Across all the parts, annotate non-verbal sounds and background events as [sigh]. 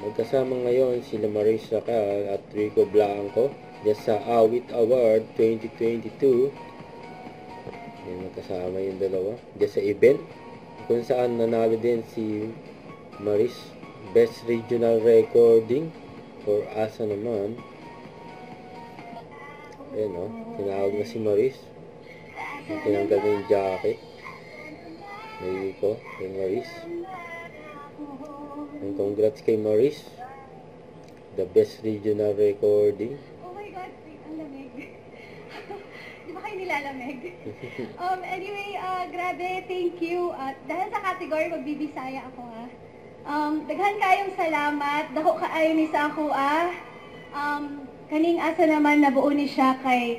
Magkasama ngayon sila Marisa Cal at Rico Blanco dyan sa Awit Award 2022. Yan magkasama yung dalawa. Dyan sa event kung saan nanalo din si Maris Best Regional Recording for Asa naman. Ayan o, tinawag na si Maris. Tinanggal na yung jacket. May ko, kay Maris. And congrats kay Maris. The best regional recording. Oh my God, wait, ang lamig. [laughs] Di ba kayo nilalamig? [laughs] um, anyway, uh, grabe, thank you. At dahil sa category, magbibisaya ako ah. Um, daghan kayong salamat. Dako kaayo ni sa ako ah. Um, kaning asa naman nabuo ni siya kay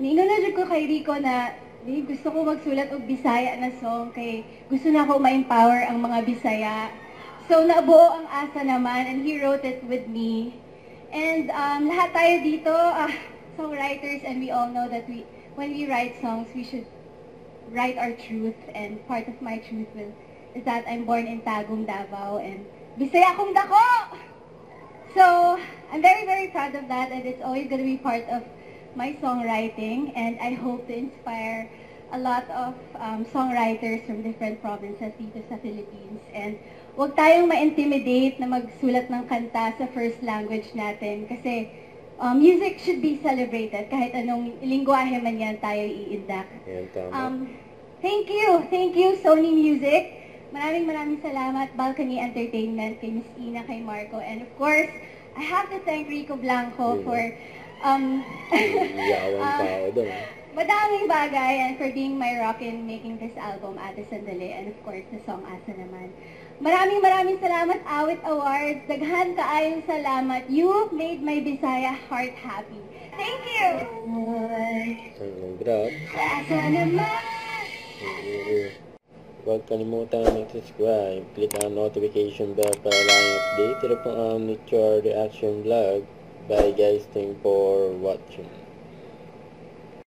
na jud ko kay Rico na di gusto ko magsulat og Bisaya na song kay gusto na ako ma-empower ang mga Bisaya. So nabuo ang asa naman and he wrote it with me. And um, lahat tayo dito, ah, songwriters, and we all know that we, when we write songs, we should write our truth. And part of my truth will, is that I'm born in Tagum, Davao, and Bisaya akong dako! So, I'm very, very proud of that, and it's always going to be part of my songwriting, and I hope to inspire a lot of um, songwriters from different provinces dito sa Philippines. And huwag tayong ma-intimidate na magsulat ng kanta sa first language natin kasi um, music should be celebrated kahit anong lingwahe man yan tayo iindak. Tama. Um, thank you, thank you Sony Music. Maraming maraming salamat Balcony Entertainment, kay Miss Ina, kay Marco, and of course, I have to thank Rico Blanco Yeah. for um, Iyawan ah, [laughs] tao doon. madaming bagay and for being my rock in making this album, Ate Sandali, and of course, the song Asa naman. Maraming maraming salamat, Awit Awards. Daghan kaayong salamat. You made my Bisaya heart happy. Thank you! Congrats. Asa naman! Oo. Huwag kalimutan mag-subscribe. Click ang notification bell para laging update. Ito po ang Nature Reaction Vlog. Bye guys. Thank you for watching.